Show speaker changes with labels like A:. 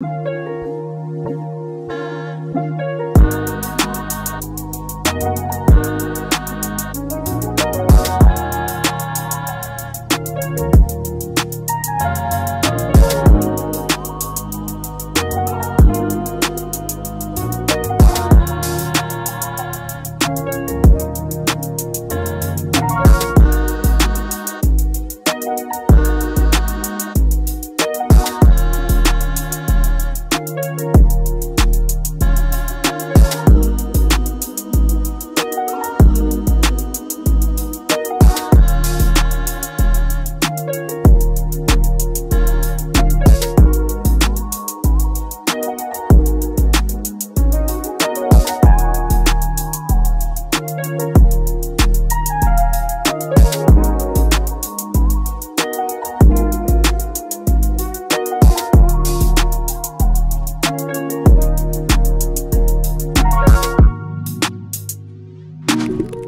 A: you you.